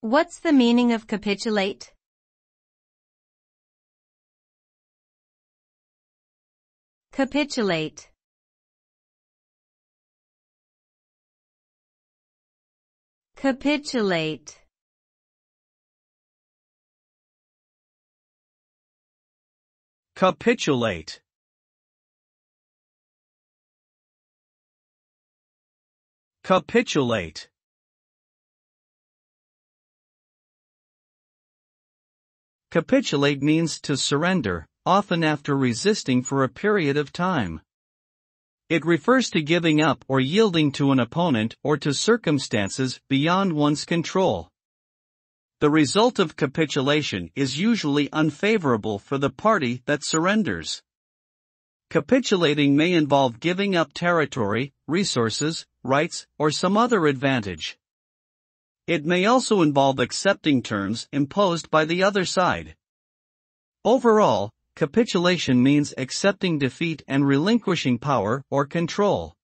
What's the meaning of capitulate? Capitulate. Capitulate. Capitulate. Capitulate. Capitulate means to surrender, often after resisting for a period of time. It refers to giving up or yielding to an opponent or to circumstances beyond one's control. The result of capitulation is usually unfavorable for the party that surrenders. Capitulating may involve giving up territory, resources, rights, or some other advantage. It may also involve accepting terms imposed by the other side. Overall, capitulation means accepting defeat and relinquishing power or control.